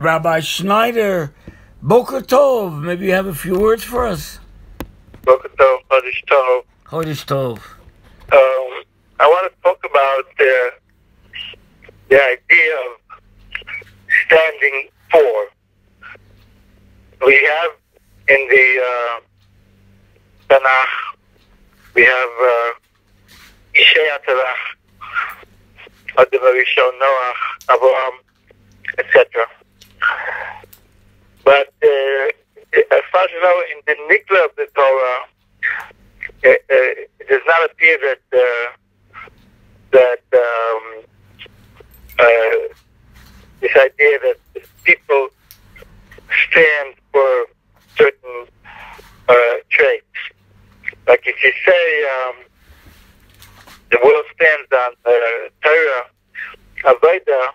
Rabbi Schneider, Boker Tov. Maybe you have a few words for us. Boker Tov, Chodesh Tov. Chodesh Tov. Um, I want to talk about uh, the idea of standing for. We have in the uh, Tanakh, we have uh, Ishaya Tanakh, Adam Rishon, Noach, Abraham, etc. But uh, as far as you know, in the Nikla of the Torah, uh, uh, it does not appear that uh, that um, uh, this idea that people stand for certain uh, traits. Like if you say um, the world stands on uh, Torah, Avodah,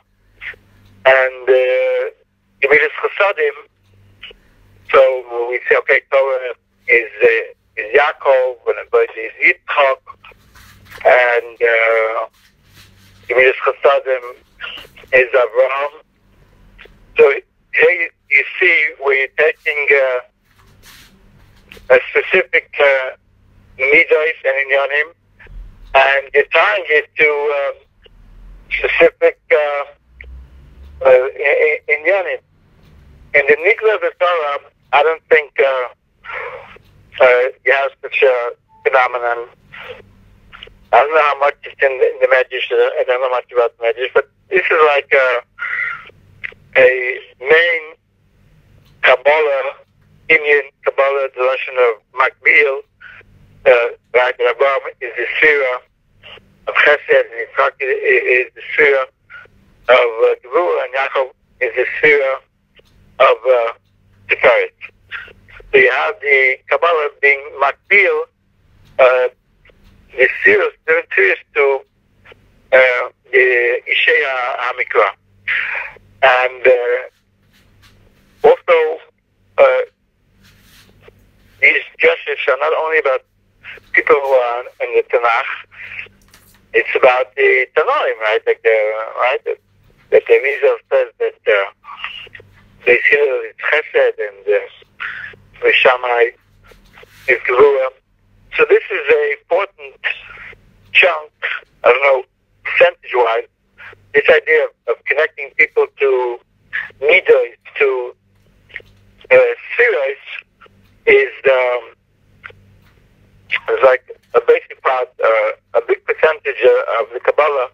and uh, Gemilas Chasadim, so we say, okay, Torah is, uh, is Yaakov, and Avodah is Yitzchak, and uh, Chasadim is Abraham. So here you see you're taking uh, a specific uh, and inyanim, and tying it to um, specific uh, uh, inyanim. In the Nikla of the Torah, I don't think uh, uh, you such a phenomenon. I don't know how much it's in the, in the Medrash. I don't know much about the but this is like a, a main Kabbalah, inyan Kabbalah, the Russian of Makbil, uh, right, Rabam is the Sira of Chesed, and Yitzhak is the Sira of uh, Gevurah, and Yaakov is the Sira of uh, Tiferet. So you have the Kabbalah being Makbil, uh, the Sira is to uh, the Ishaya Hamikra. And uh, also, uh, these justices are not only about people who are in the Tanakh, it's about the Tanoim, right? Like the, right? The Arizal says that uh, they see that Chesed and the Shammai is Gevurah. So this is a important chunk, I don't know, percentage-wise, this idea of, of connecting people to midos, to uh, spheres, is um, like a basic part, uh, a big percentage uh, of the Kabbalah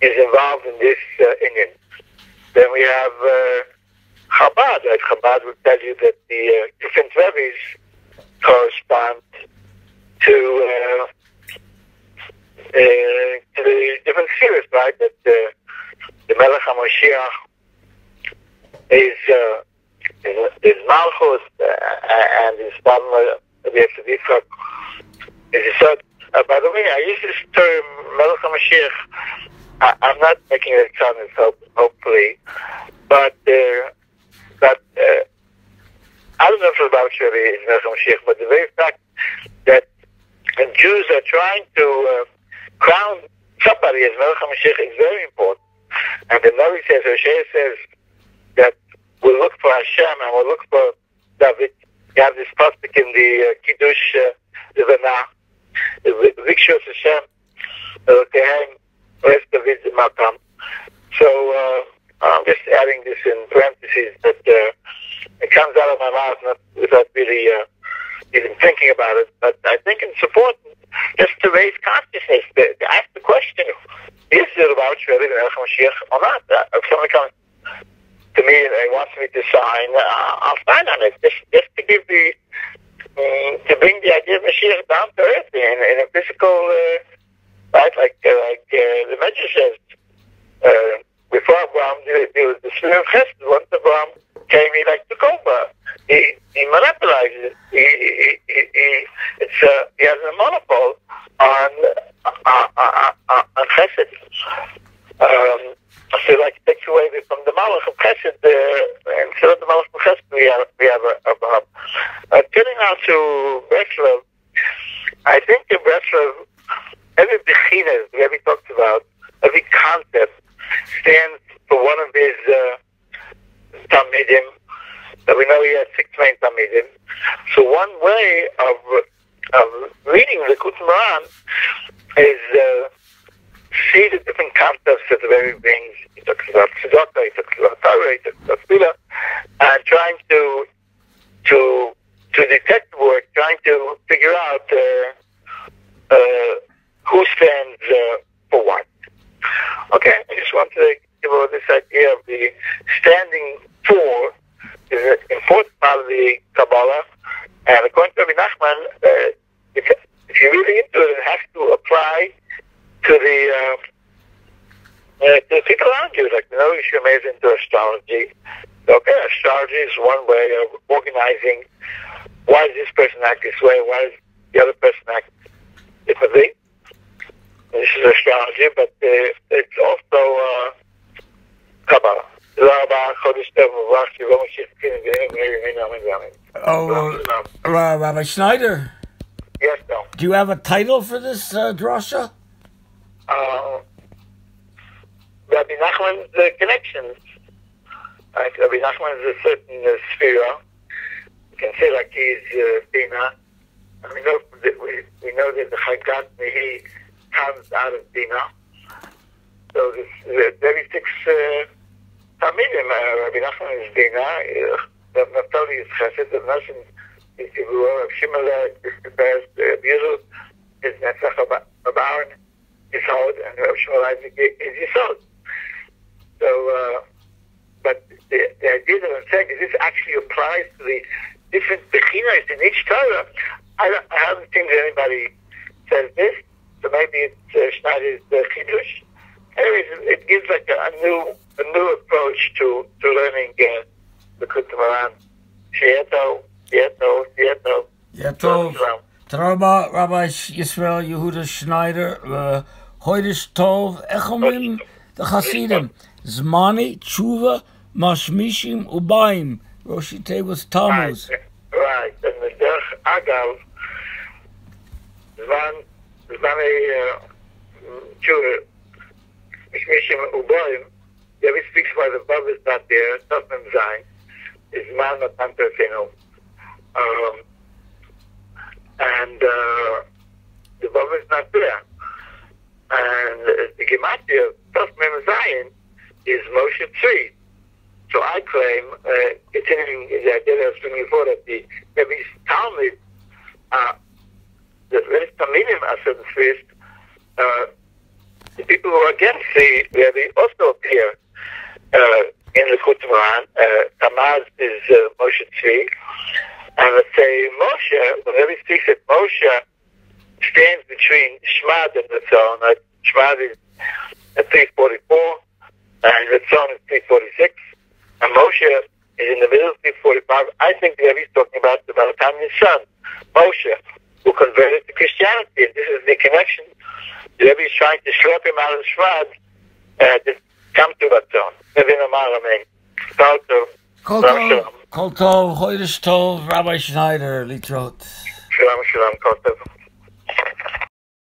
is involved in this uh, inyan. Then we have uh, Chabad. Right? Chabad would tell you that the uh, different Rebbe's correspond to uh, uh, to the different spheres, right? That uh, the Melech HaMashiach is uh, is, Malchus and his father Rabbi Yitzchak is a third. Uh, by the way, I use this term Melech HaMashiach. I, I'm not making it sound hope, hopefully, but uh, but uh, I really is Melech HaMashiach, but the very fact that Jews are trying to uh, crown somebody as Melech HaMashiach is very important. And the Navi says, Hosea says that we'll look for Hashem and we'll look for David. You have this pasuk in the uh, Kiddush uh, Levanah, Vikshos Hashem, Elokehem, Rest David Makam. So uh, I'm just adding this in parentheses that uh, it comes out of my mouth without really uh, even thinking about it. But I think it's important just to raise consciousness, to, to ask the question, is it about really the Melech Mashiach or not? Uh, if somebody comes to me and wants me to sign, uh, I'll sign on it, just, just to give the, um, to bring the idea of Mashiach down to earth in, in a physical, uh, right, like, uh, like uh, the Medrash says, uh, before Abraham, there, there was the spirit of Chesed. Once Abraham came, he like took over. He, he monopolized it. He, he, it's, uh, he has a monopole on, uh, uh, on Chesed. Um, so like takes away from the Malach of Chesed, uh, instead of the Malach of Chesed, we have, we have Abraham. Uh, turning now to Breslov, I think in Breslov, every Bechina that he talks about, every concept, stands for one of his uh, Talmidim. We know he had six main Talmidim. So one way of of reading the Moharan is uh, see the different concepts that the Rebbe brings. He talks about tzedakah, he talks about Torah, he talks about tefillah, and trying to to to detect the word, trying to figure out uh, uh, who stands uh, for what. Okay, I just wanted to give you this idea of the standing for is an important part of the Kabbalah, and according to Rabbi Nachman, uh, if, if you're really into it, it has to apply to the uh, uh, to the people around you. Like, you know, you should amazing into astrology. Okay, astrology is one way of organizing why does this person act this way? Why does the other person act differently? This is astrology, but uh, it's also uh, Kabbalah. Oh, uh, Rabbi Schneider. Yes, no. Do you have a title for this uh, drasha? Uh, Rabbi Nachman's uh, connections. Right? Rabbi Nachman is a certain uh, sphere You can say like he's uh, Bina. And we know that we, we know that the Chagat Nehi comes out of Bina. So this the 36 uh, Talmidim, uh, Rabbi Nachman is Bina, uh, Chesed, the Nashim is Gibur, Shimel is the best, Bizu is Netzach Abaron, is Hod, and Shmuel Isaac is Yisod. So, uh, but the, the idea that I'm saying is this actually applies to the different bechinas in each Torah. I, I haven't seen that anybody says this, so maybe it's uh, Schneider's uh, chidush. Anyways, it, it gives like a, a new a new approach to to learning uh, the Likutei Moharan. Shieto, Shieto, Shieto. Shieto. Taraba, Rabbi Yisrael Yehuda Schneider, uh, heute Tov, Echomim, the Hasidim, Zmani, Tshuva, Mashmishim, Ubaim, Rosh was Tammuz. Right, right. And the Derech Agav, Zman, Zman Tshuva, Mishmishim Ubaim, David speaks why the Bab is not there, Tottenham Zain, is Man Matan Terfenu. Um, and uh, the Bab is not there. And uh, the Gematria of Tottenham Zain is Moshe Tzvi. So I claim, uh, continuing the idea I was bringing before, that the Rebbe's Talmud, uh, the Rebbe's Talmudim are certain first, uh, the people who are against the Rebbe also appear uh, in the Moharan. Uh, Tammuz is uh, Moshe Tzvi. And let's say Moshe, when Rebbe speaks that Moshe stands between Shmad and Ratzon, uh, Shmad is at 344, and Ratzon is 346. And Moshe is in the middle of 345. I think the Rebbe is talking about the Balatanian son, Moshe, who converted to Christianity. And this is the connection. The Rebbe is trying to slap him out of Shvad uh, to kam tu batzon. Evin amar amen. Tal tov. Kol tov. Kol tov. Hoydish tov. Rabbi Schneider. Litrot. Shalom, shalom. Kol tov.